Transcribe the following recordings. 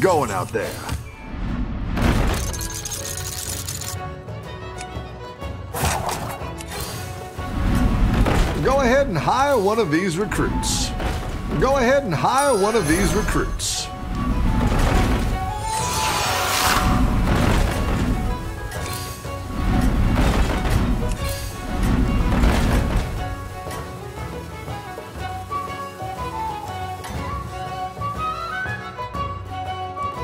Going out there? Go ahead and hire one of these recruits. Go ahead and hire one of these recruits.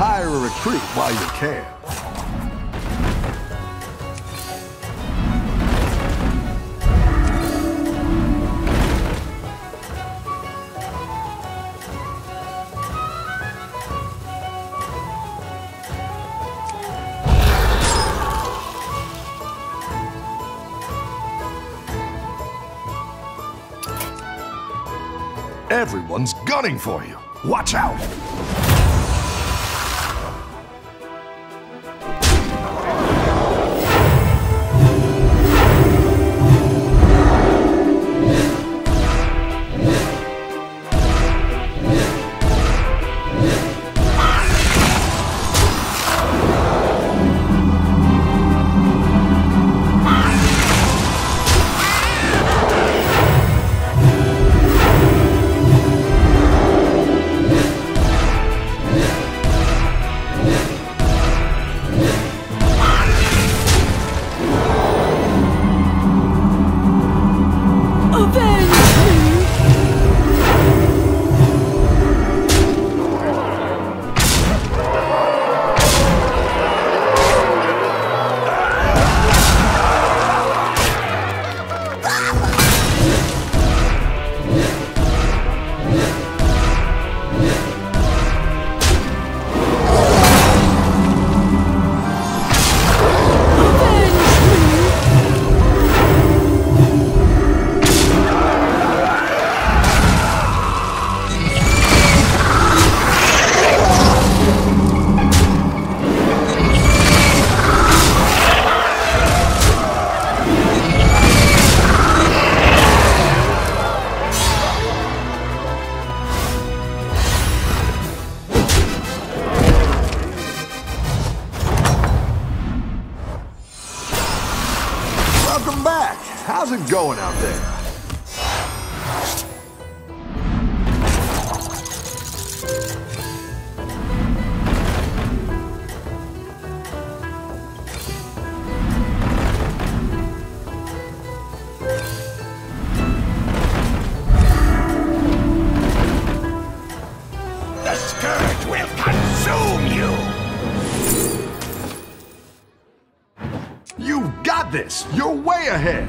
Hire a recruit while you can. Everyone's gunning for you. Watch out! There? The scourge will consume you! You got this. You're way ahead.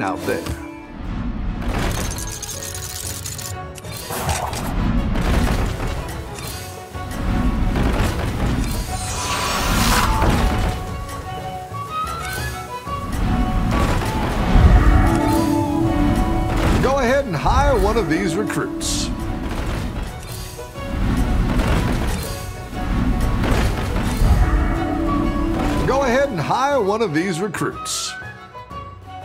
Out there. Go ahead and hire one of these recruits. Go ahead and hire one of these recruits.